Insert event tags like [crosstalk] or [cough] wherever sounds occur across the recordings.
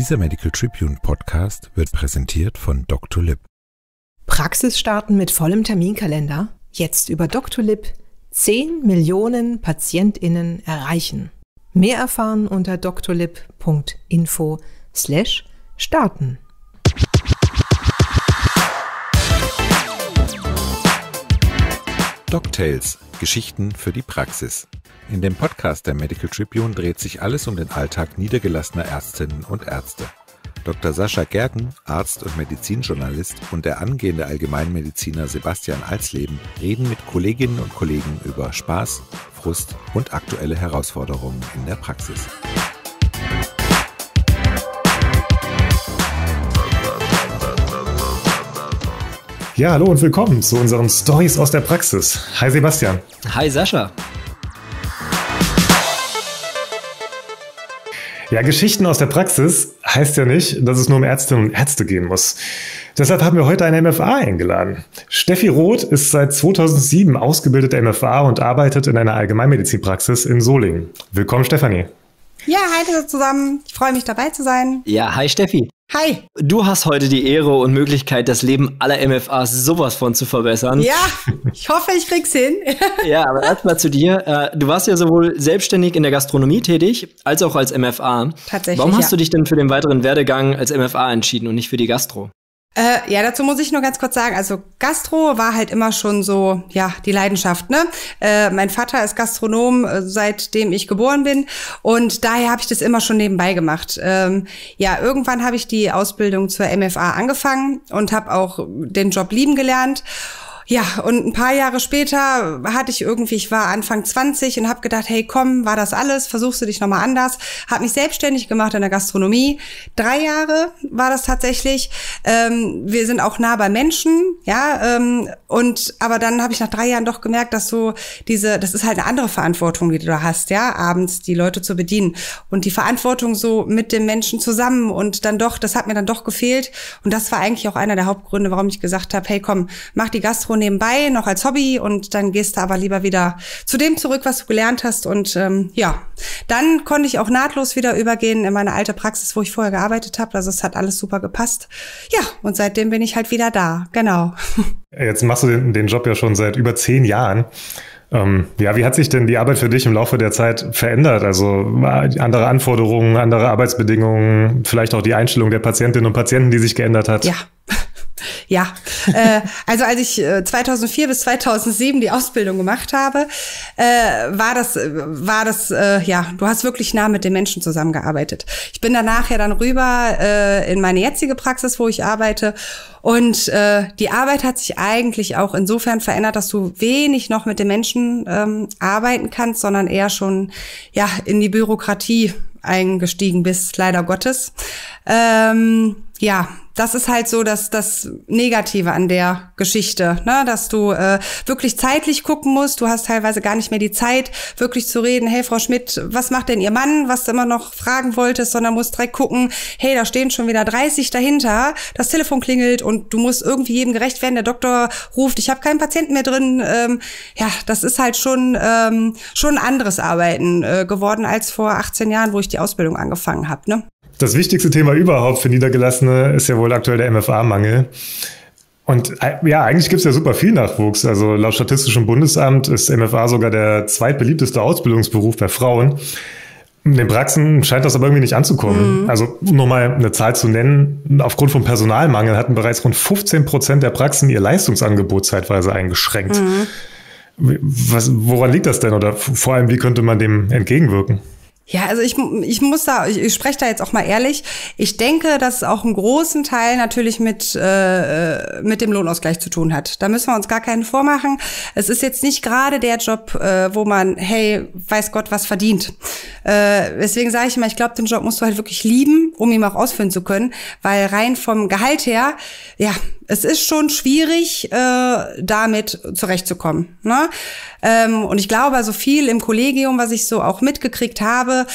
Dieser Medical Tribune Podcast wird präsentiert von Dr. Lip. Praxis starten mit vollem Terminkalender. Jetzt über Dr. Lip 10 Millionen PatientInnen erreichen. Mehr erfahren unter drlib.info slash starten. DocTales – Geschichten für die Praxis. In dem Podcast der Medical Tribune dreht sich alles um den Alltag niedergelassener Ärztinnen und Ärzte. Dr. Sascha Gerken, Arzt und Medizinjournalist, und der angehende Allgemeinmediziner Sebastian Alsleben reden mit Kolleginnen und Kollegen über Spaß, Frust und aktuelle Herausforderungen in der Praxis. Ja, hallo und willkommen zu unseren Stories aus der Praxis. Hi Sebastian. Hi Sascha. Ja, Geschichten aus der Praxis heißt ja nicht, dass es nur um Ärztinnen und Ärzte gehen muss. Deshalb haben wir heute eine MFA eingeladen. Steffi Roth ist seit 2007 ausgebildete MFA und arbeitet in einer Allgemeinmedizinpraxis in Solingen. Willkommen, Stefanie. Ja, hi zusammen. Ich freue mich dabei zu sein. Ja, hi Steffi. Hi. Du hast heute die Ehre und Möglichkeit, das Leben aller MFAs sowas von zu verbessern. Ja, ich hoffe, ich krieg's hin. [laughs] ja, aber erstmal zu dir. Äh, du warst ja sowohl selbstständig in der Gastronomie tätig, als auch als MFA. Tatsächlich. Warum hast ja. du dich denn für den weiteren Werdegang als MFA entschieden und nicht für die Gastro? Äh, ja, dazu muss ich nur ganz kurz sagen, also Gastro war halt immer schon so, ja, die Leidenschaft, ne? Äh, mein Vater ist Gastronom, äh, seitdem ich geboren bin und daher habe ich das immer schon nebenbei gemacht. Ähm, ja, irgendwann habe ich die Ausbildung zur MFA angefangen und habe auch den Job lieben gelernt ja, und ein paar Jahre später hatte ich irgendwie, ich war Anfang 20 und habe gedacht, hey, komm, war das alles? Versuchst du dich nochmal anders? Habe mich selbstständig gemacht in der Gastronomie. Drei Jahre war das tatsächlich. Ähm, wir sind auch nah bei Menschen, ja. Ähm, und aber dann habe ich nach drei Jahren doch gemerkt, dass so diese, das ist halt eine andere Verantwortung, die du da hast, ja, abends die Leute zu bedienen und die Verantwortung so mit dem Menschen zusammen und dann doch, das hat mir dann doch gefehlt und das war eigentlich auch einer der Hauptgründe, warum ich gesagt habe, hey, komm, mach die Gastro nebenbei noch als Hobby und dann gehst du aber lieber wieder zu dem zurück, was du gelernt hast. Und ähm, ja, dann konnte ich auch nahtlos wieder übergehen in meine alte Praxis, wo ich vorher gearbeitet habe. Also es hat alles super gepasst. Ja, und seitdem bin ich halt wieder da. Genau. Jetzt machst du den, den Job ja schon seit über zehn Jahren. Ähm, ja, wie hat sich denn die Arbeit für dich im Laufe der Zeit verändert? Also andere Anforderungen, andere Arbeitsbedingungen, vielleicht auch die Einstellung der Patientinnen und Patienten, die sich geändert hat? Ja. Ja, äh, also als ich äh, 2004 bis 2007 die Ausbildung gemacht habe, äh, war das, war das, äh, ja, du hast wirklich nah mit den Menschen zusammengearbeitet. Ich bin danach ja dann rüber äh, in meine jetzige Praxis, wo ich arbeite. Und äh, die Arbeit hat sich eigentlich auch insofern verändert, dass du wenig noch mit den Menschen ähm, arbeiten kannst, sondern eher schon ja in die Bürokratie eingestiegen bist, leider Gottes. Ähm, ja, das ist halt so das, das Negative an der Geschichte, ne? dass du äh, wirklich zeitlich gucken musst. Du hast teilweise gar nicht mehr die Zeit, wirklich zu reden, hey Frau Schmidt, was macht denn Ihr Mann, was du immer noch fragen wolltest, sondern musst direkt gucken, hey, da stehen schon wieder 30 dahinter, das Telefon klingelt und du musst irgendwie jedem gerecht werden. Der Doktor ruft, ich habe keinen Patienten mehr drin. Ähm, ja, das ist halt schon, ähm, schon anderes Arbeiten äh, geworden als vor 18 Jahren, wo ich die Ausbildung angefangen habe. Ne? Das wichtigste Thema überhaupt für Niedergelassene ist ja wohl aktuell der MFA-Mangel. Und äh, ja, eigentlich gibt es ja super viel Nachwuchs. Also laut Statistischem Bundesamt ist MFA sogar der zweitbeliebteste Ausbildungsberuf bei Frauen. In den Praxen scheint das aber irgendwie nicht anzukommen. Mhm. Also um nochmal eine Zahl zu nennen, aufgrund von Personalmangel hatten bereits rund 15 Prozent der Praxen ihr Leistungsangebot zeitweise eingeschränkt. Mhm. Was, woran liegt das denn? Oder vor allem, wie könnte man dem entgegenwirken? Ja, also ich, ich muss da, ich, ich spreche da jetzt auch mal ehrlich. Ich denke, dass es auch einen großen Teil natürlich mit, äh, mit dem Lohnausgleich zu tun hat. Da müssen wir uns gar keinen vormachen. Es ist jetzt nicht gerade der Job, äh, wo man, hey, weiß Gott, was verdient. Äh, deswegen sage ich immer, ich glaube, den Job musst du halt wirklich lieben, um ihn auch ausführen zu können. Weil rein vom Gehalt her, ja, es ist schon schwierig, äh, damit zurechtzukommen. Ne? Ähm, und ich glaube, so also viel im Kollegium, was ich so auch mitgekriegt habe,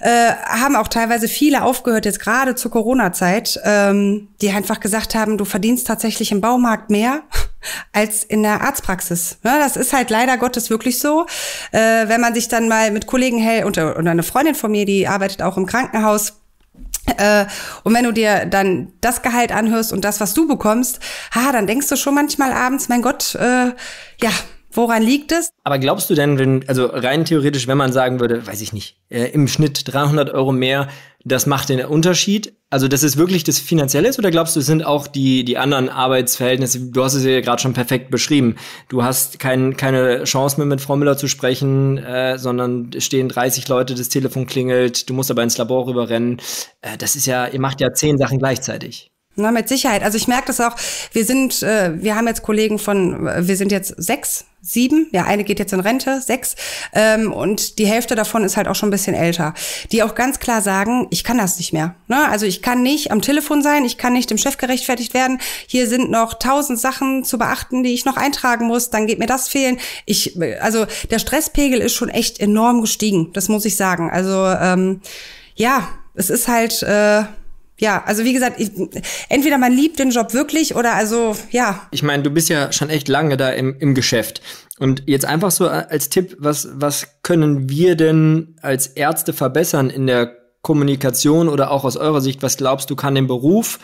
äh, haben auch teilweise viele aufgehört, jetzt gerade zur Corona-Zeit, ähm, die einfach gesagt haben, du verdienst tatsächlich im Baumarkt mehr [laughs] als in der Arztpraxis. Ja, das ist halt leider Gottes wirklich so. Äh, wenn man sich dann mal mit Kollegen hält, und, und eine Freundin von mir, die arbeitet auch im Krankenhaus, und wenn du dir dann das Gehalt anhörst und das, was du bekommst, ha, dann denkst du schon manchmal abends, mein Gott, äh, ja, Woran liegt es? Aber glaubst du denn, wenn, also rein theoretisch, wenn man sagen würde, weiß ich nicht, äh, im Schnitt 300 Euro mehr, das macht den Unterschied? Also, das ist wirklich das Finanzielle oder glaubst du, es sind auch die, die anderen Arbeitsverhältnisse? Du hast es ja gerade schon perfekt beschrieben. Du hast kein, keine Chance mehr mit Frau Müller zu sprechen, äh, sondern stehen 30 Leute, das Telefon klingelt, du musst aber ins Labor rüberrennen. Äh, das ist ja, ihr macht ja zehn Sachen gleichzeitig. Na, mit Sicherheit. Also ich merke das auch. Wir sind, äh, wir haben jetzt Kollegen von, wir sind jetzt sechs, sieben. Ja, eine geht jetzt in Rente, sechs. Ähm, und die Hälfte davon ist halt auch schon ein bisschen älter. Die auch ganz klar sagen, ich kann das nicht mehr. Ne? Also ich kann nicht am Telefon sein, ich kann nicht dem Chef gerechtfertigt werden. Hier sind noch tausend Sachen zu beachten, die ich noch eintragen muss. Dann geht mir das fehlen. Ich, also der Stresspegel ist schon echt enorm gestiegen. Das muss ich sagen. Also ähm, ja, es ist halt. Äh, ja, also wie gesagt, ich, entweder man liebt den Job wirklich oder also ja. Ich meine, du bist ja schon echt lange da im, im Geschäft. Und jetzt einfach so als Tipp, was, was können wir denn als Ärzte verbessern in der Kommunikation oder auch aus eurer Sicht? Was glaubst du, kann den Beruf,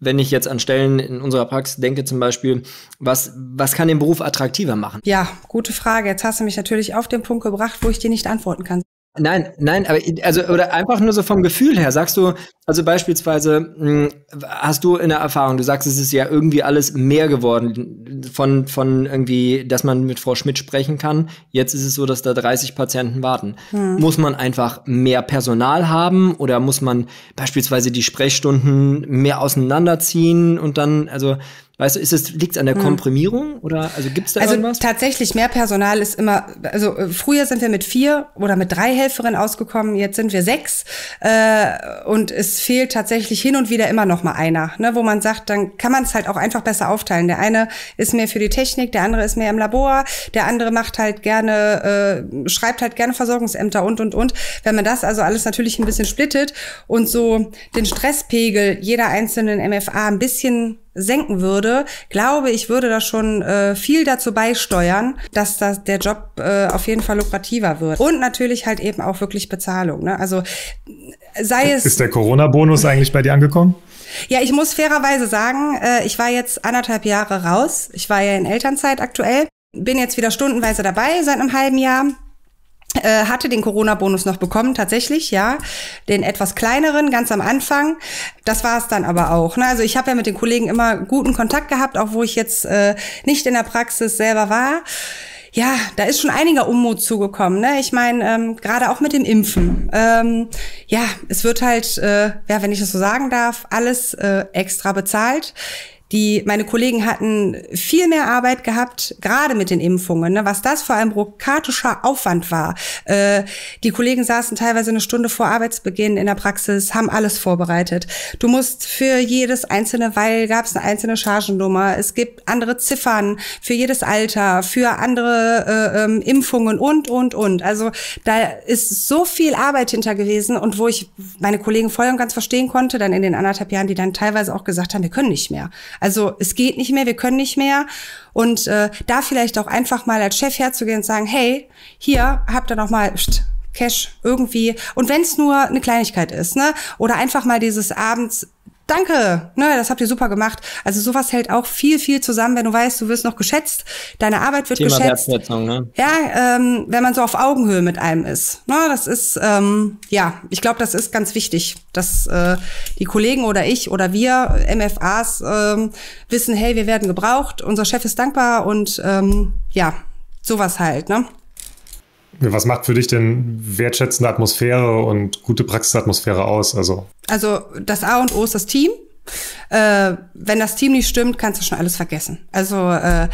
wenn ich jetzt an Stellen in unserer Praxis denke zum Beispiel, was, was kann den Beruf attraktiver machen? Ja, gute Frage. Jetzt hast du mich natürlich auf den Punkt gebracht, wo ich dir nicht antworten kann. Nein, nein, aber also oder einfach nur so vom Gefühl her. Sagst du, also beispielsweise mh, hm, hast du in der Erfahrung, du sagst, es ist ja irgendwie alles mehr geworden von von irgendwie, dass man mit Frau Schmidt sprechen kann. Jetzt ist es so, dass da 30 Patienten warten. Hm. Muss man einfach mehr Personal haben oder muss man beispielsweise die Sprechstunden mehr auseinanderziehen und dann also Weißt du, ist es, liegt es an der hm. Komprimierung oder also gibt es da also irgendwas? Tatsächlich, mehr Personal ist immer, also äh, früher sind wir mit vier oder mit drei Helferinnen ausgekommen, jetzt sind wir sechs äh, und es fehlt tatsächlich hin und wieder immer noch mal einer, ne, wo man sagt, dann kann man es halt auch einfach besser aufteilen. Der eine ist mehr für die Technik, der andere ist mehr im Labor, der andere macht halt gerne, äh, schreibt halt gerne Versorgungsämter und und und. Wenn man das also alles natürlich ein bisschen splittet und so den Stresspegel jeder einzelnen MFA ein bisschen senken würde, glaube ich, würde das schon äh, viel dazu beisteuern, dass das, der Job äh, auf jeden Fall lukrativer wird. Und natürlich halt eben auch wirklich Bezahlung. Ne? Also sei es. Ist der Corona-Bonus eigentlich bei dir angekommen? Ja, ich muss fairerweise sagen, äh, ich war jetzt anderthalb Jahre raus. Ich war ja in Elternzeit aktuell. Bin jetzt wieder stundenweise dabei seit einem halben Jahr hatte den Corona-Bonus noch bekommen, tatsächlich, ja. Den etwas kleineren, ganz am Anfang. Das war es dann aber auch. Ne? Also ich habe ja mit den Kollegen immer guten Kontakt gehabt, auch wo ich jetzt äh, nicht in der Praxis selber war. Ja, da ist schon einiger Unmut zugekommen. Ne? Ich meine, ähm, gerade auch mit dem Impfen. Ähm, ja, es wird halt, äh, ja, wenn ich das so sagen darf, alles äh, extra bezahlt. Die, meine Kollegen hatten viel mehr Arbeit gehabt, gerade mit den Impfungen, ne, was das für ein bürokratischer Aufwand war. Äh, die Kollegen saßen teilweise eine Stunde vor Arbeitsbeginn in der Praxis, haben alles vorbereitet. Du musst für jedes einzelne Weil gab es eine einzelne Chargennummer. Es gibt andere Ziffern für jedes Alter, für andere äh, ähm, Impfungen und, und, und. Also da ist so viel Arbeit hinter gewesen und wo ich meine Kollegen voll und ganz verstehen konnte, dann in den anderthalb Jahren, die dann teilweise auch gesagt haben, wir können nicht mehr. Also es geht nicht mehr, wir können nicht mehr. Und äh, da vielleicht auch einfach mal als Chef herzugehen und sagen, hey, hier habt ihr noch mal pst, Cash irgendwie. Und wenn es nur eine Kleinigkeit ist, ne? Oder einfach mal dieses abends danke, ne, das habt ihr super gemacht. Also sowas hält auch viel, viel zusammen, wenn du weißt, du wirst noch geschätzt, deine Arbeit wird Thema geschätzt. Ne? Ja, ähm, wenn man so auf Augenhöhe mit einem ist. Ne, das ist, ähm, ja, ich glaube, das ist ganz wichtig, dass äh, die Kollegen oder ich oder wir MFAs ähm, wissen, hey, wir werden gebraucht, unser Chef ist dankbar und ähm, ja, sowas halt, ne? Was macht für dich denn wertschätzende Atmosphäre und gute Praxisatmosphäre aus? Also, also das A und O ist das Team. Äh, wenn das Team nicht stimmt, kannst du schon alles vergessen. Also äh,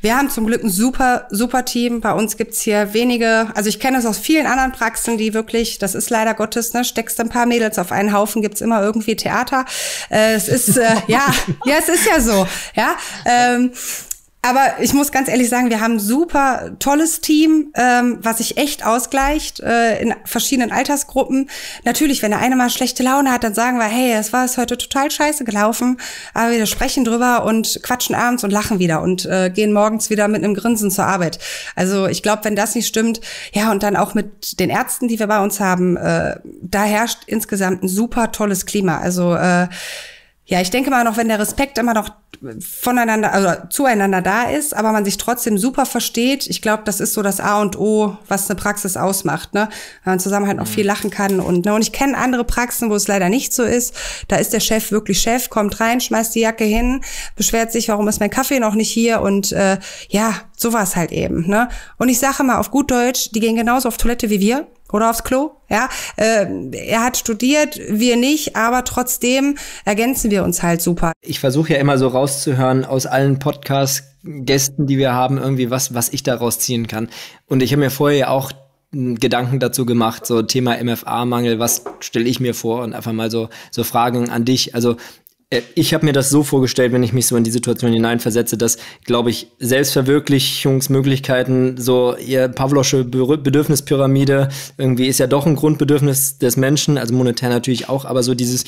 wir haben zum Glück ein super, super Team. Bei uns gibt's hier wenige, also ich kenne es aus vielen anderen Praxen, die wirklich, das ist leider Gottes, ne, steckst ein paar Mädels auf einen Haufen, gibt's immer irgendwie Theater. Äh, es ist, äh, [laughs] ja, ja, es ist ja so. Ja, ähm, aber ich muss ganz ehrlich sagen, wir haben ein super tolles Team, ähm, was sich echt ausgleicht äh, in verschiedenen Altersgruppen. Natürlich, wenn der eine mal schlechte Laune hat, dann sagen wir, hey, es war es heute total scheiße gelaufen, aber wir sprechen drüber und quatschen abends und lachen wieder und äh, gehen morgens wieder mit einem Grinsen zur Arbeit. Also ich glaube, wenn das nicht stimmt, ja, und dann auch mit den Ärzten, die wir bei uns haben, äh, da herrscht insgesamt ein super tolles Klima. Also äh, ja, ich denke mal noch, wenn der Respekt immer noch voneinander, also zueinander da ist, aber man sich trotzdem super versteht. Ich glaube, das ist so das A und O, was eine Praxis ausmacht, ne? Wenn man zusammen halt noch viel lachen kann und, ne? Und ich kenne andere Praxen, wo es leider nicht so ist. Da ist der Chef wirklich Chef, kommt rein, schmeißt die Jacke hin, beschwert sich, warum ist mein Kaffee noch nicht hier und äh, ja, sowas halt eben, ne? Und ich sage mal auf gut Deutsch, die gehen genauso auf Toilette wie wir oder aufs Klo. Ja, äh, er hat studiert, wir nicht, aber trotzdem ergänzen wir uns halt super. Ich versuche ja immer so rauszuhören aus allen Podcast-Gästen, die wir haben, irgendwie was, was ich daraus ziehen kann. Und ich habe mir vorher ja auch Gedanken dazu gemacht, so Thema MFA-Mangel, was stelle ich mir vor und einfach mal so, so Fragen an dich. Also ich habe mir das so vorgestellt, wenn ich mich so in die Situation hineinversetze, dass, glaube ich, Selbstverwirklichungsmöglichkeiten, so ihr Pavlosche Bedürfnispyramide, irgendwie ist ja doch ein Grundbedürfnis des Menschen, also monetär natürlich auch, aber so dieses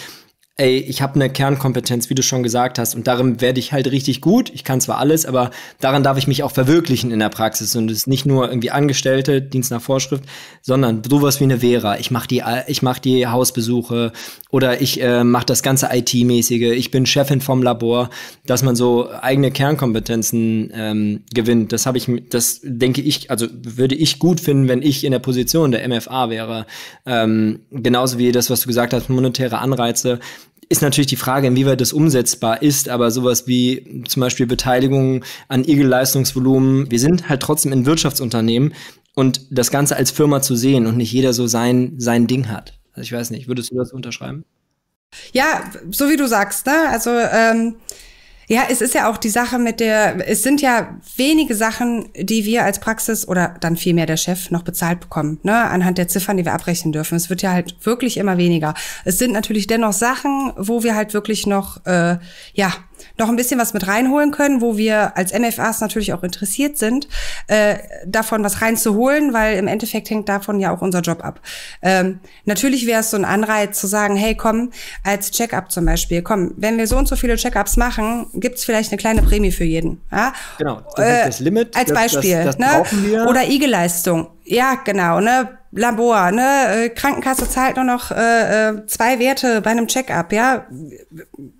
ey, ich habe eine Kernkompetenz, wie du schon gesagt hast, und darin werde ich halt richtig gut. Ich kann zwar alles, aber daran darf ich mich auch verwirklichen in der Praxis. Und es ist nicht nur irgendwie Angestellte, Dienst nach Vorschrift, sondern sowas wie eine Vera. Ich mache die, ich mach die Hausbesuche oder ich äh, mache das ganze IT-mäßige. Ich bin Chefin vom Labor, dass man so eigene Kernkompetenzen ähm, gewinnt. Das habe ich, das denke ich, also würde ich gut finden, wenn ich in der Position der MFA wäre. Ähm, genauso wie das, was du gesagt hast, monetäre Anreize ist natürlich die Frage, inwieweit das umsetzbar ist, aber sowas wie zum Beispiel Beteiligung an IG-Leistungsvolumen, wir sind halt trotzdem ein Wirtschaftsunternehmen und das Ganze als Firma zu sehen und nicht jeder so sein, sein Ding hat. Also ich weiß nicht, würdest du das unterschreiben? Ja, so wie du sagst, ne? Also ähm, ja, es ist ja auch die Sache mit der, es sind ja wenige Sachen, die wir als Praxis oder dann vielmehr der Chef noch bezahlt bekommen, ne, anhand der Ziffern, die wir abrechnen dürfen. Es wird ja halt wirklich immer weniger. Es sind natürlich dennoch Sachen, wo wir halt wirklich noch, äh, ja, noch ein bisschen was mit reinholen können, wo wir als MFAs natürlich auch interessiert sind, äh, davon was reinzuholen, weil im Endeffekt hängt davon ja auch unser Job ab. Ähm, natürlich wäre es so ein Anreiz zu sagen, hey, komm, als Check-up zum Beispiel, komm, wenn wir so und so viele Check-ups machen, gibt's vielleicht eine kleine Prämie für jeden. Ja? Genau, das ist das Limit. Als Beispiel. Das, das ne? Oder IG-Leistung. Ja, genau, ne? Labor, ne? Äh, Krankenkasse zahlt nur noch äh, äh, zwei Werte bei einem Check-up, ja.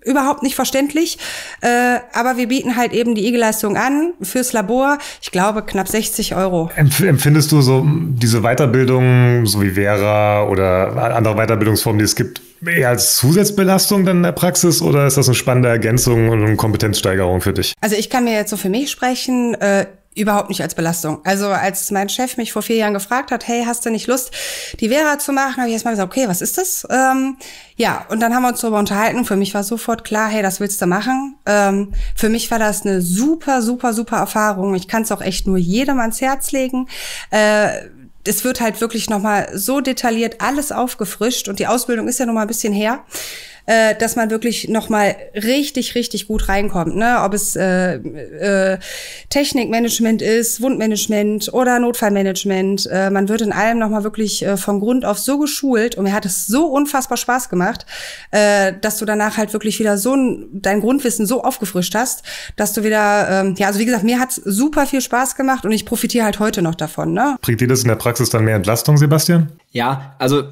Überhaupt nicht verständlich. Äh, aber wir bieten halt eben die IG-Leistung an fürs Labor. Ich glaube, knapp 60 Euro. Empfindest du so diese Weiterbildung, so wie Vera oder andere Weiterbildungsformen, die es gibt, eher als Zusatzbelastung dann in der Praxis oder ist das eine spannende Ergänzung und eine Kompetenzsteigerung für dich? Also ich kann mir jetzt so für mich sprechen. Äh, überhaupt nicht als Belastung. Also als mein Chef mich vor vier Jahren gefragt hat, hey, hast du nicht Lust, die Vera zu machen, habe ich erstmal gesagt, okay, was ist das? Ähm, ja, und dann haben wir uns darüber unterhalten. Für mich war sofort klar, hey, das willst du machen. Ähm, für mich war das eine super, super, super Erfahrung. Ich kann es auch echt nur jedem ans Herz legen. Äh, es wird halt wirklich nochmal so detailliert alles aufgefrischt und die Ausbildung ist ja nochmal ein bisschen her äh, dass man wirklich noch mal richtig, richtig gut reinkommt. Ne? Ob es äh, äh, Technikmanagement ist, Wundmanagement oder Notfallmanagement. Äh, man wird in allem noch mal wirklich äh, von Grund auf so geschult und mir hat es so unfassbar Spaß gemacht, äh, dass du danach halt wirklich wieder so dein Grundwissen so aufgefrischt hast, dass du wieder, ähm, ja, also wie gesagt, mir hat's super viel Spaß gemacht und ich profitiere halt heute noch davon. Ne? Bringt dir das in der Praxis dann mehr Entlastung, Sebastian? Ja, also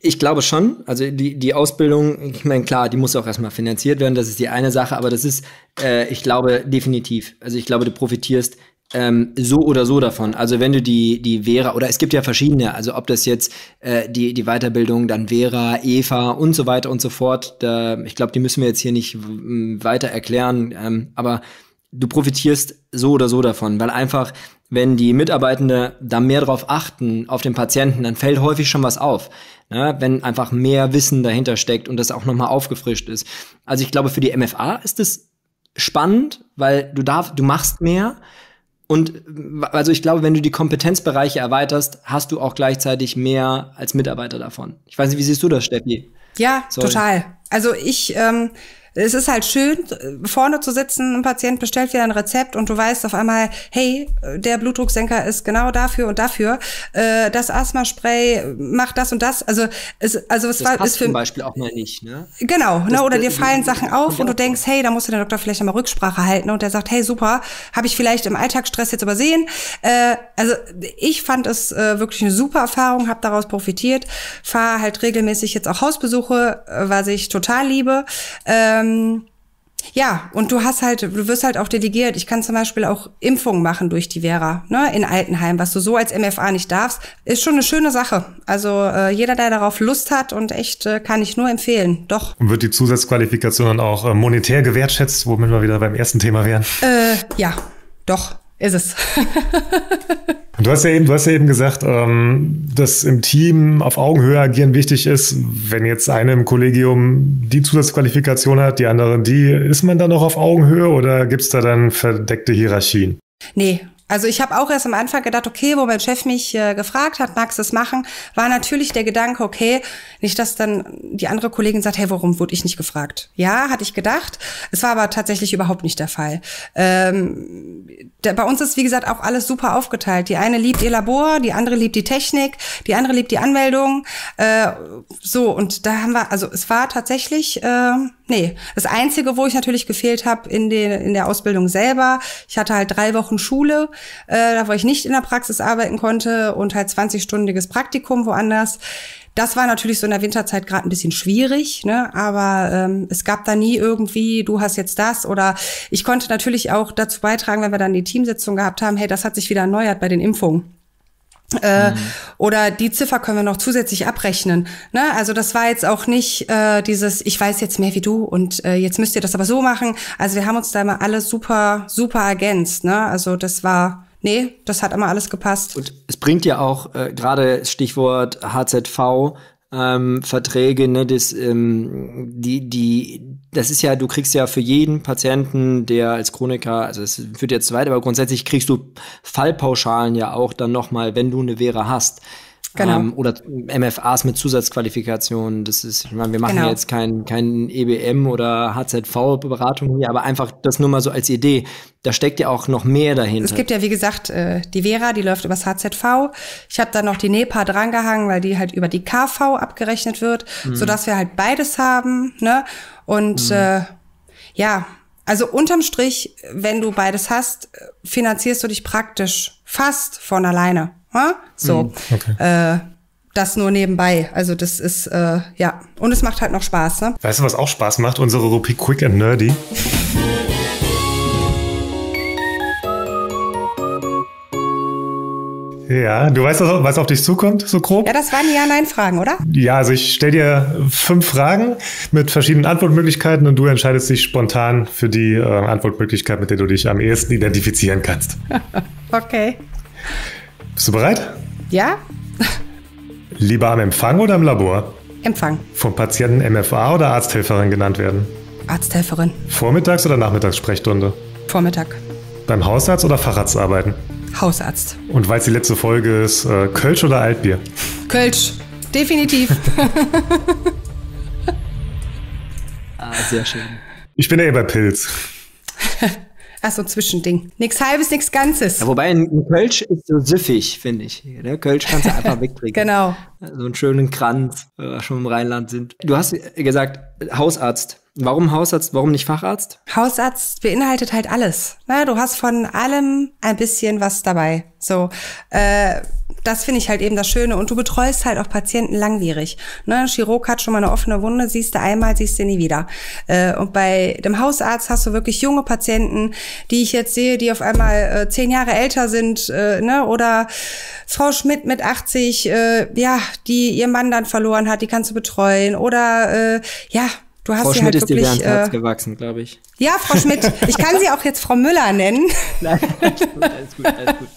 ich glaube schon. Also die, die Ausbildung, ich meine, klar, die muss auch erstmal finanziert werden, das ist die eine Sache, aber das ist, äh, ich glaube, definitiv. Also ich glaube, du profitierst ähm, so oder so davon. Also wenn du die, die Vera, oder es gibt ja verschiedene, also ob das jetzt äh, die, die Weiterbildung, dann Vera, Eva und so weiter und so fort, da, ich glaube, die müssen wir jetzt hier nicht weiter erklären, ähm, aber du profitierst so oder so davon, weil einfach wenn die Mitarbeitende da mehr drauf achten, auf den Patienten, dann fällt häufig schon was auf. Ne? Wenn einfach mehr Wissen dahinter steckt und das auch nochmal aufgefrischt ist. Also ich glaube, für die MFA ist es spannend, weil du darfst, du machst mehr. Und also ich glaube, wenn du die Kompetenzbereiche erweiterst, hast du auch gleichzeitig mehr als Mitarbeiter davon. Ich weiß nicht, wie siehst du das, Steffi? Ja, Sorry. total. Also ich ähm, es ist halt schön, vorne zu sitzen, ein Patient bestellt wieder ein Rezept und du weißt auf einmal, hey, der Blutdrucksenker ist genau dafür und dafür. Äh, das Asthma-Spray macht das und das. Also es, also es das war passt ist für zum Beispiel auch mal nicht, ne? Genau, Das- ne, oder dir fallen Sachen auf und du denkst, hey, da musst du der Doktor vielleicht einmal Rücksprache halten und der sagt, hey, super, habe ich vielleicht im Alltagsstress jetzt übersehen. Äh, also ich fand es äh, wirklich eine super Erfahrung, habe daraus profitiert, fahre halt regelmäßig jetzt auch Hausbesuche, äh, was ich total liebe. Ähm, ja, und du hast halt, du wirst halt auch delegiert. Ich kann zum Beispiel auch Impfungen machen durch die Vera, ne, in Altenheim, was du so als MFA nicht darfst, ist schon eine schöne Sache. Also äh, jeder, der darauf Lust hat und echt, äh, kann ich nur empfehlen. Doch. Und wird die Zusatzqualifikation dann auch äh, monetär gewertschätzt, womit wir wieder beim ersten Thema wären? Äh, ja, doch, ist es. [laughs] Du hast ja eben, du hast ja eben gesagt, ähm, dass im Team auf Augenhöhe agieren wichtig ist. Wenn jetzt eine im Kollegium die Zusatzqualifikation hat, die andere die, ist man dann noch auf Augenhöhe oder gibt's da dann verdeckte Hierarchien? nee. Also ich habe auch erst am Anfang gedacht, okay, wo mein Chef mich äh, gefragt hat, magst du es machen, war natürlich der Gedanke, okay, nicht, dass dann die andere Kollegin sagt, hey, warum wurde ich nicht gefragt? Ja, hatte ich gedacht. Es war aber tatsächlich überhaupt nicht der Fall. Ähm, der, bei uns ist, wie gesagt, auch alles super aufgeteilt. Die eine liebt ihr Labor, die andere liebt die Technik, die andere liebt die Anmeldung. Äh, so, und da haben wir, also es war tatsächlich, äh, nee, das Einzige, wo ich natürlich gefehlt habe in, den, in der Ausbildung selber, ich hatte halt drei Wochen Schule, äh, da wo ich nicht in der Praxis arbeiten konnte und halt 20-stündiges Praktikum woanders. Das war natürlich so in der Winterzeit gerade ein bisschen schwierig, ne? aber ähm, es gab da nie irgendwie, du hast jetzt das oder ich konnte natürlich auch dazu beitragen, wenn wir dann die Teamsitzung gehabt haben, hey, das hat sich wieder erneuert bei den Impfungen. Äh, Oder die Ziffer können wir noch zusätzlich abrechnen. Ne? Also das war jetzt auch nicht äh, dieses, ich weiß jetzt mehr wie du und äh, jetzt müsst ihr das aber so machen. Also wir haben uns da immer alles super, super ergänzt. Ne? Also das war, nee, das hat immer alles gepasst. Und es bringt ja auch äh, gerade Stichwort HZV ähm, Verträge, ne, das, ähm, die, die, das ist ja, du kriegst ja für jeden Patienten, der als Chroniker, also es führt jetzt zu weit, aber grundsätzlich kriegst du Fallpauschalen ja auch dann nochmal, wenn du eine Vera hast. Genau. Ähm, oder MFAs mit Zusatzqualifikationen. Das ist, ich meine, wir machen Genau. jetzt kein, kein EBM oder HZV-Beratung hier, aber einfach das nur mal so als Idee. Da steckt ja auch noch mehr dahinter. Es gibt ja, wie gesagt, äh, die Vera, die läuft übers HZV. Ich habe da noch die NEPA drangehangen, weil die halt über die KV abgerechnet wird, sodass wir halt beides haben. Ne? Und äh, ja, also unterm Strich, wenn du beides hast, äh, finanzierst du dich praktisch fast von alleine. Ha? So. Äh, das nur nebenbei. Also das ist, äh, ja. Und es macht halt noch Spaß, ne? Weißt du, was auch Spaß macht? Unsere Rubrik Quick and Nerdy. Ja, du weißt, was was auf dich zukommt, so grob? Ja, das waren die Ja-Nein-Fragen, oder? Ja, also ich stelle dir fünf Fragen mit verschiedenen Antwortmöglichkeiten und du entscheidest dich spontan für die äh, Antwortmöglichkeit, mit der du dich am ehesten identifizieren kannst. [laughs] Okay. Bist du bereit? Ja? Lieber am Empfang oder im Labor? Empfang. Vom Patienten MFA oder Arzthelferin genannt werden? Arzthelferin. Vormittags- oder Nachmittagssprechstunde? Vormittag. Beim Hausarzt oder Facharzt arbeiten? Hausarzt. Und weil es die letzte Folge ist, äh, Kölsch oder Altbier? Kölsch. Definitiv. [laughs] ah, sehr schön. Ich bin ja eh bei Pilz. Ach, so ein Zwischending. Nix halbes, nix Ganzes. Ja, wobei ein, ein Kölsch ist so süffig, finde ich. Ne? Kölsch kannst du einfach [laughs] wegtrinken. Genau. So einen schönen Kranz, wenn wir schon im Rheinland sind. Du hast gesagt, Hausarzt. Warum Hausarzt, warum nicht Facharzt? Hausarzt beinhaltet halt alles. Na, du hast von allem ein bisschen was dabei. So, äh, das finde ich halt eben das Schöne. Und du betreust halt auch Patienten langwierig. Ne, Chirurg hat schon mal eine offene Wunde, siehst du einmal, siehst du nie wieder. Äh, und bei dem Hausarzt hast du wirklich junge Patienten, die ich jetzt sehe, die auf einmal äh, zehn Jahre älter sind, äh, ne, oder Frau Schmidt mit 80, äh, ja, die ihr Mann dann verloren hat, die kannst du betreuen. Oder äh, ja, du hast Frau sie Schmidt halt ist dir wirklich. während Herz Äh, gewachsen, glaube ich. ja, Frau Schmidt. Ich kann sie auch jetzt Frau Müller nennen. [laughs] Nein, alles gut, alles gut, alles gut.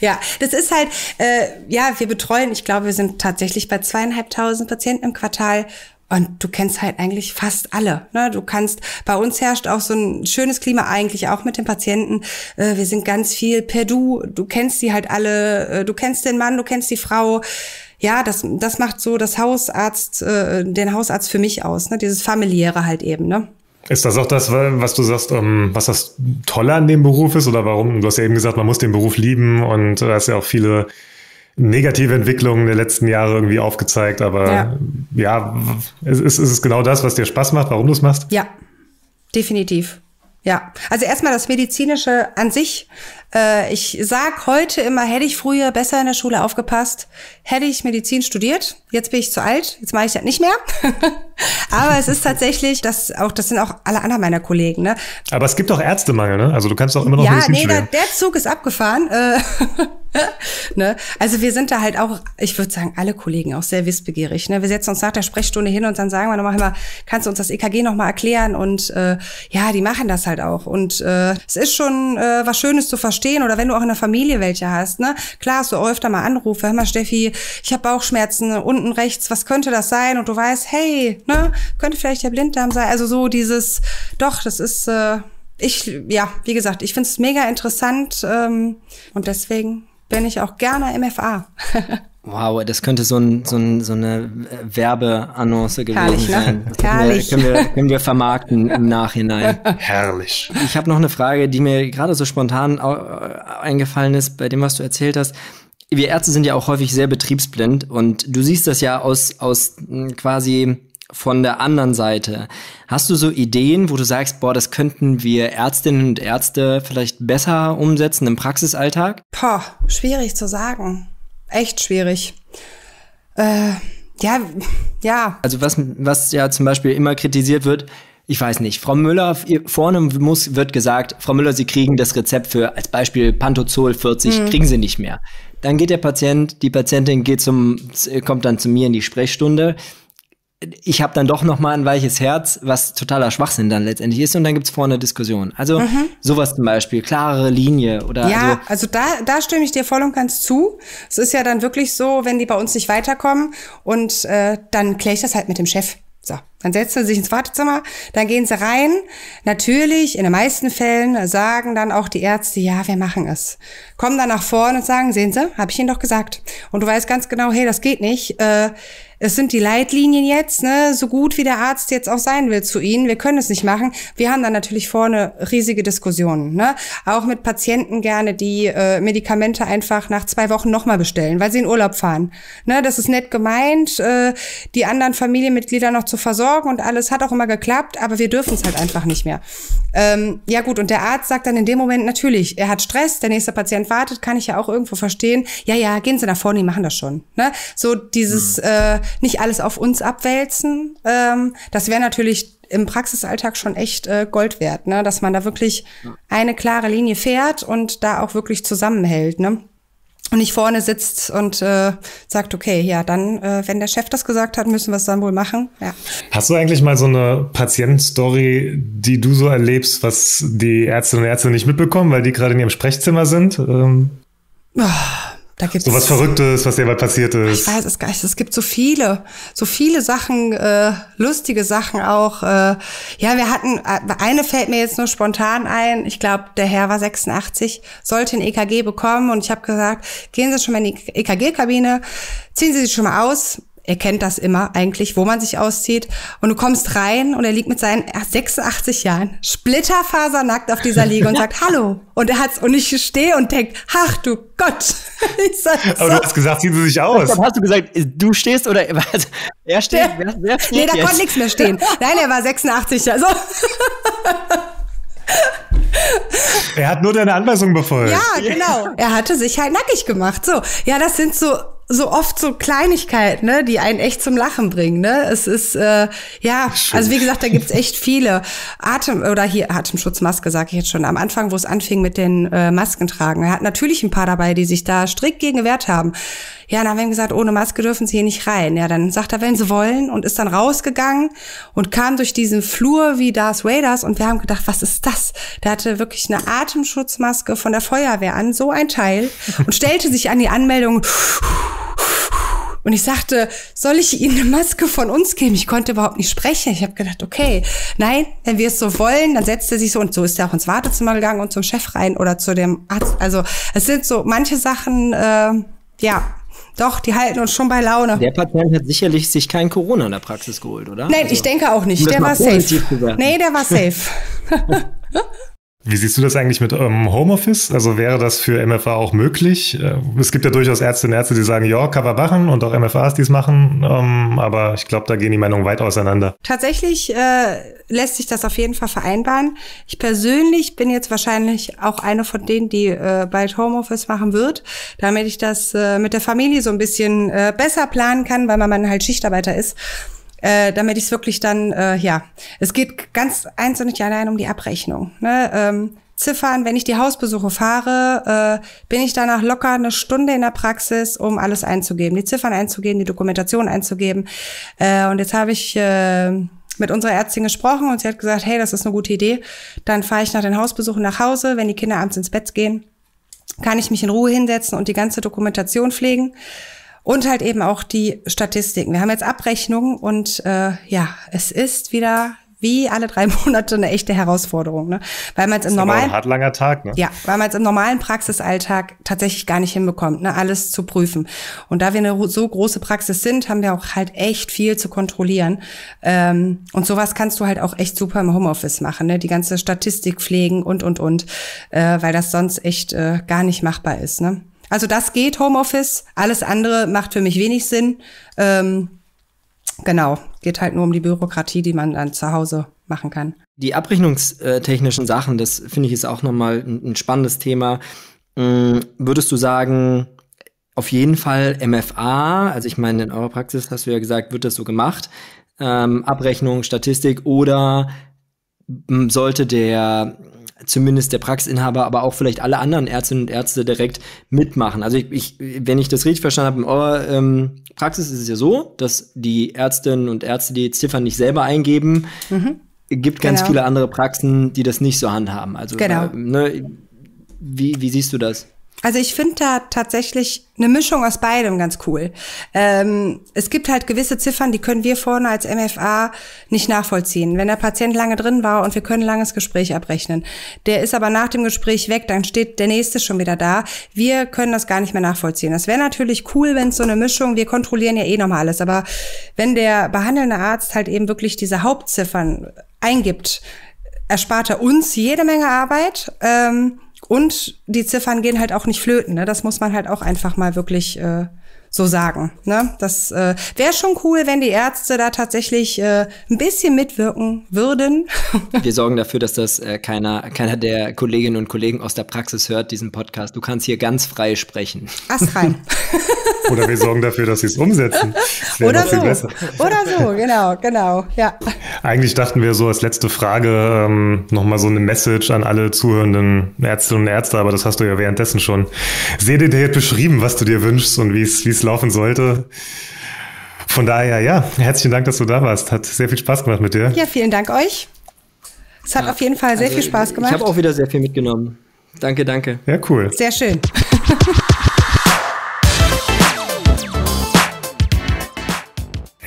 Ja, das ist halt, äh, ja, wir betreuen, ich glaube, wir sind tatsächlich bei zweieinhalbtausend Patienten im Quartal. Und du kennst halt eigentlich fast alle. Ne? Du kannst, bei uns herrscht auch so ein schönes Klima eigentlich auch mit den Patienten. Äh, wir sind ganz viel per Du. Du kennst die halt alle. Äh, du kennst den Mann, du kennst die Frau. Ja, das, das macht so das Hausarzt, äh, den Hausarzt für mich aus. Ne? Dieses familiäre halt eben. Ne? Ist das auch das, was du sagst, ähm, was das Tolle an dem Beruf ist oder warum? Du hast ja eben gesagt, man muss den Beruf lieben und da hast ja auch viele negative Entwicklungen der letzten Jahre irgendwie aufgezeigt. Aber ja, ja ist, ist es genau das, was dir Spaß macht, warum du es machst? Ja, definitiv. Ja, also erstmal das Medizinische an sich. Äh, ich sag heute immer, hätte ich früher besser in der Schule aufgepasst, hätte ich Medizin studiert. Jetzt bin ich zu alt, jetzt mache ich das nicht mehr. [laughs] Aber es ist tatsächlich, das auch, das sind auch alle anderen meiner Kollegen. Ne? Aber es gibt auch Ärztemangel, ne? Also du kannst auch immer noch ja, Medizin nee, studieren. Ja, der Zug ist abgefahren. Äh, [laughs] [laughs] ne? Also wir sind da halt auch, ich würde sagen, alle Kollegen auch sehr wissbegierig. Ne? Wir setzen uns nach der Sprechstunde hin und dann sagen wir nochmal immer, kannst du uns das EKG nochmal erklären? Und äh, ja, die machen das halt auch. Und äh, es ist schon äh, was Schönes zu verstehen. Oder wenn du auch in der Familie welche hast, ne? Klar, hast du öfter mal Anrufe, hör mal, Steffi, ich habe Bauchschmerzen unten rechts, was könnte das sein? Und du weißt, hey, ne, könnte vielleicht der Blinddarm sein. Also so dieses, doch, das ist. Äh, ich, ja, wie gesagt, ich finde es mega interessant ähm, und deswegen bin ich auch gerne MFA. Wow, das könnte so, ein, so, ein, so eine Werbeannonce gewesen Herrlich, ne? sein. Herrlich. Können wir, können, wir, können wir vermarkten im Nachhinein. Herrlich. Ich habe noch eine Frage, die mir gerade so spontan eingefallen ist, bei dem, was du erzählt hast. Wir Ärzte sind ja auch häufig sehr betriebsblind und du siehst das ja aus, aus hm, quasi von der anderen Seite. Hast du so Ideen, wo du sagst, boah, das könnten wir Ärztinnen und Ärzte vielleicht besser umsetzen im Praxisalltag? Boah, schwierig zu sagen. Echt schwierig. Äh, ja, ja. Also was, was ja zum Beispiel immer kritisiert wird, ich weiß nicht, Frau Müller, vorne muss, wird gesagt, Frau Müller, Sie kriegen das Rezept für, als Beispiel Pantozol 40, mhm. kriegen Sie nicht mehr. Dann geht der Patient, die Patientin geht zum, kommt dann zu mir in die Sprechstunde ich habe dann doch noch mal ein weiches Herz, was totaler Schwachsinn dann letztendlich ist und dann gibt's vorne Diskussion. Also mhm. sowas zum Beispiel, klarere Linie oder Ja, also, also da, da stimme ich dir voll und ganz zu. Es ist ja dann wirklich so, wenn die bei uns nicht weiterkommen und äh, dann kläre ich das halt mit dem Chef. So, dann setzen sie sich ins Wartezimmer, dann gehen sie rein. Natürlich, in den meisten Fällen sagen dann auch die Ärzte, ja, wir machen es. Kommen dann nach vorne und sagen, sehen Sie, habe ich Ihnen doch gesagt. Und du weißt ganz genau, hey, das geht nicht. Äh, es sind die Leitlinien jetzt, ne, so gut wie der Arzt jetzt auch sein will zu Ihnen. Wir können es nicht machen. Wir haben dann natürlich vorne riesige Diskussionen, ne? Auch mit Patienten gerne, die äh, Medikamente einfach nach zwei Wochen nochmal bestellen, weil sie in Urlaub fahren. Ne, das ist nett gemeint, äh, die anderen Familienmitglieder noch zu versorgen und alles hat auch immer geklappt, aber wir dürfen es halt einfach nicht mehr. Ähm, ja gut, und der Arzt sagt dann in dem Moment natürlich, er hat Stress, der nächste Patient wartet, kann ich ja auch irgendwo verstehen. Ja, ja, gehen Sie nach vorne, die machen das schon. Ne? So dieses, mhm. äh, nicht alles auf uns abwälzen. Ähm, das wäre natürlich im Praxisalltag schon echt äh, Gold wert, ne? dass man da wirklich eine klare Linie fährt und da auch wirklich zusammenhält. Ne? Und nicht vorne sitzt und äh, sagt, okay, ja, dann, äh, wenn der Chef das gesagt hat, müssen wir es dann wohl machen. Ja. Hast du eigentlich mal so eine Patientenstory, die du so erlebst, was die Ärztinnen und Ärzte nicht mitbekommen, weil die gerade in ihrem Sprechzimmer sind? Ähm oh, da gibt's so was Verrücktes, was dir mal passiert ist. Ich weiß es gar nicht. Es gibt so viele, so viele Sachen, äh, lustige Sachen auch. Äh, ja, wir hatten, äh, eine fällt mir jetzt nur spontan ein. Ich glaube, der Herr war 86, sollte ein EKG bekommen und ich habe gesagt, gehen Sie schon mal in die EKG-Kabine, ziehen Sie sich schon mal aus, er kennt das immer eigentlich, wo man sich auszieht. Und du kommst rein und er liegt mit seinen 86 Jahren splitterfasernackt auf dieser Liege und [laughs] sagt Hallo. Und er hat's und ich stehe und denk, ach du Gott. [laughs] Sag, Aber du hast gesagt, ziehen Sie sich aus. Hast du gesagt, du stehst oder [laughs] er steht? Wer, wer steht nee, da jetzt? konnte nichts mehr stehen. Nein, er war 86. Also. Er hat nur deine Anweisung befolgt. Ja, genau. Er hatte sich halt nackig gemacht. So, ja, das sind so so oft so Kleinigkeiten, ne, die einen echt zum Lachen bringen. Ne? Es ist äh, ja, Schön. also wie gesagt, da gibt's echt viele Atem oder hier Atemschutzmaske, sage ich jetzt schon. Am Anfang, wo es anfing mit den äh, Masken tragen, er hat natürlich ein paar dabei, die sich da strikt gegen gewehrt haben. Ja, dann haben wir gesagt, ohne Maske dürfen Sie hier nicht rein. Ja, dann sagt er, wenn Sie wollen und ist dann rausgegangen und kam durch diesen Flur wie Darth Raiders und wir haben gedacht, was ist das? Der hatte wirklich eine Atemschutzmaske von der Feuerwehr an, so ein Teil und stellte sich an die Anmeldung Und ich sagte, soll ich Ihnen eine Maske von uns geben? Ich konnte überhaupt nicht sprechen. Ich habe gedacht, okay, nein, wenn wir es so wollen, dann setzt er sich so und so ist er auch ins Wartezimmer gegangen und zum Chef rein oder zu dem Arzt. Also es sind so manche Sachen, äh, ja, doch, die halten uns schon bei Laune. Der Patient hat sicherlich sich kein Corona in der Praxis geholt, oder? Nein, also, ich denke auch nicht. Der war safe. Nee, der war safe. [laughs] [laughs] Wie siehst du das eigentlich mit ähm, Homeoffice? Also wäre das für MFA auch möglich? Äh, es gibt ja durchaus Ärztinnen und Ärzte, die sagen, ja, kann man machen und auch MFAs, die es machen. Ähm, aber ich glaube, da gehen die Meinungen weit auseinander. Tatsächlich äh, lässt sich das auf jeden Fall vereinbaren. Ich persönlich bin jetzt wahrscheinlich auch eine von denen, die äh, bald Homeoffice machen wird, damit ich das äh, mit der Familie so ein bisschen äh, besser planen kann, weil man halt Schichtarbeiter ist äh, damit ich es wirklich dann, äh, ja, es geht ganz eins und nicht allein um die Abrechnung. Ne? Ähm, Ziffern, wenn ich die Hausbesuche fahre, äh, bin ich danach locker eine Stunde in der Praxis, um alles einzugeben, die Ziffern einzugeben, die Dokumentation einzugeben. Äh, und jetzt habe ich äh, mit unserer Ärztin gesprochen und sie hat gesagt, hey, das ist eine gute Idee. Dann fahre ich nach den Hausbesuchen nach Hause, wenn die Kinder abends ins Bett gehen, kann ich mich in Ruhe hinsetzen und die ganze Dokumentation pflegen. Und halt eben auch die Statistiken. Wir haben jetzt Abrechnungen und äh, ja, es ist wieder wie alle drei [laughs] Monate eine echte Herausforderung, ne? Weil man es im normalen ein hart langer Tag, ne? Ja, weil man es im normalen Praxisalltag tatsächlich gar nicht hinbekommt, ne, alles zu prüfen. Und da wir eine so große Praxis sind, haben wir auch halt echt viel zu kontrollieren. Ähm, und sowas kannst du halt auch echt super im Homeoffice machen, ne? Die ganze Statistik pflegen und und und, äh, weil das sonst echt äh, gar nicht machbar ist, ne? Also das geht, Homeoffice. Alles andere macht für mich wenig Sinn. Ähm, genau, geht halt nur um die Bürokratie, die man dann zu Hause machen kann. Die abrechnungstechnischen Sachen, das finde ich ist auch nochmal ein, ein spannendes Thema. Ähm, würdest du sagen, auf jeden Fall MFA, also ich meine, in eurer Praxis hast du ja gesagt, wird das so gemacht, ähm, Abrechnung, Statistik oder sollte der zumindest der Praxisinhaber, aber auch vielleicht alle anderen Ärztinnen und Ärzte direkt mitmachen. Also ich, ich wenn ich das richtig verstanden habe, in eurer ähm, Praxis ist es ja so, dass die Ärztinnen und Ärzte die Ziffern nicht selber eingeben. Mhm. Gibt ganz genau. viele andere Praxen, die das nicht so handhaben. Also genau. Äh, ne, wie, wie siehst du das? Also ich finde da tatsächlich eine Mischung aus beidem ganz cool. Ähm, es gibt halt gewisse Ziffern, die können wir vorne als MFA nicht nachvollziehen. Wenn der Patient lange drin war und wir können langes Gespräch abrechnen, der ist aber nach dem Gespräch weg, dann steht der nächste schon wieder da. Wir können das gar nicht mehr nachvollziehen. Das wäre natürlich cool, wenn es so eine Mischung, wir kontrollieren ja eh nochmal alles, aber wenn der behandelnde Arzt halt eben wirklich diese Hauptziffern eingibt, erspart er uns jede Menge Arbeit. Ähm, und die Ziffern gehen halt auch nicht flöten. Ne? Das muss man halt auch einfach mal wirklich äh, so sagen. Ne? Das äh, wäre schon cool, wenn die Ärzte da tatsächlich äh, ein bisschen mitwirken würden. [laughs] Wir sorgen dafür, dass das äh, keiner, keiner der Kolleginnen und Kollegen aus der Praxis hört, diesen Podcast. Du kannst hier ganz frei sprechen. Ast rein. [laughs] Oder wir sorgen dafür, dass sie es umsetzen. Oder so. Oder so, genau, genau, ja. Eigentlich dachten wir so als letzte Frage ähm, nochmal so eine Message an alle zuhörenden Ärztinnen und Ärzte, aber das hast du ja währenddessen schon sehr detailliert beschrieben, was du dir wünschst und wie es es laufen sollte. Von daher, ja, herzlichen Dank, dass du da warst. Hat sehr viel Spaß gemacht mit dir. Ja, vielen Dank euch. Es hat ja, auf jeden Fall sehr also viel Spaß gemacht. Ich habe auch wieder sehr viel mitgenommen. Danke, danke. Ja, cool. Sehr schön. [laughs]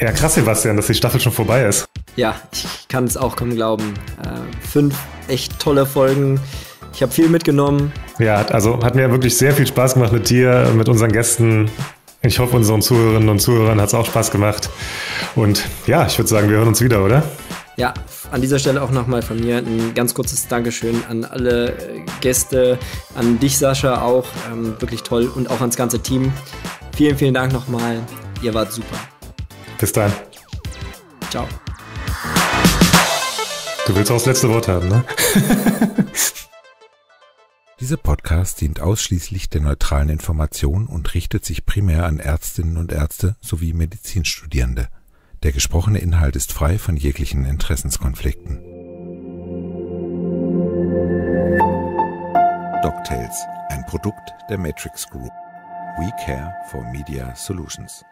ja, krass, Sebastian, dass die Staffel schon vorbei ist. Ja, ich kann es auch kaum glauben. Äh, fünf echt tolle Folgen. Ich habe viel mitgenommen. Ja, also hat mir wirklich sehr viel Spaß gemacht mit dir, mit unseren Gästen. Ich hoffe, unseren Zuhörerinnen und Zuhörern hat es auch Spaß gemacht. Und ja, ich würde sagen, wir hören uns wieder, oder? Ja, an dieser Stelle auch nochmal von mir ein ganz kurzes Dankeschön an alle Gäste, an dich, Sascha, auch. Ähm, wirklich toll und auch ans ganze Team. Vielen, vielen Dank nochmal. Ihr wart super. Bis dann. Ciao. Du willst auch das letzte Wort haben, ne? [laughs] Dieser Podcast dient ausschließlich der neutralen Information und richtet sich primär an Ärztinnen und Ärzte sowie Medizinstudierende. Der gesprochene Inhalt ist frei von jeglichen Interessenskonflikten. DocTales, ein Produkt der Matrix Group. We care for Media Solutions.